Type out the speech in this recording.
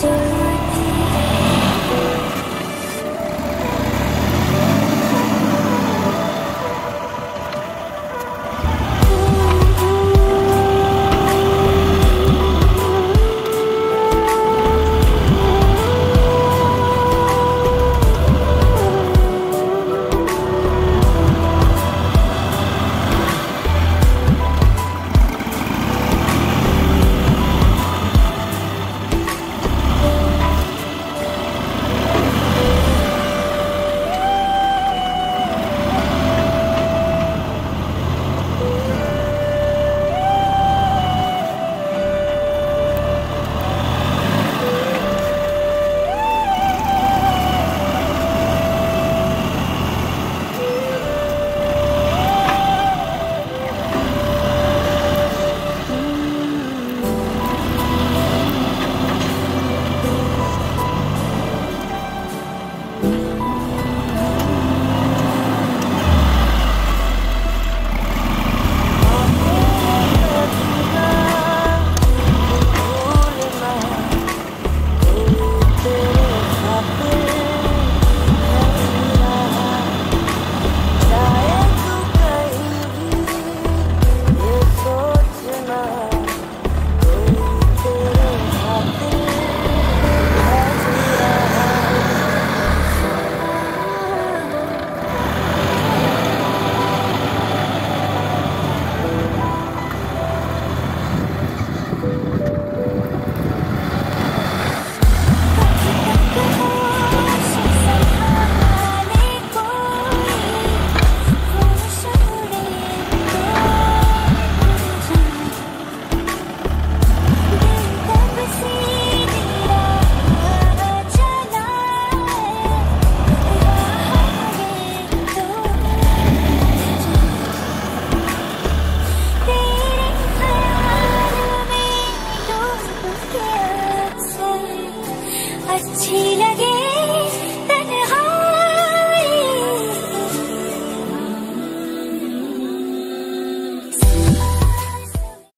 他に अच्छी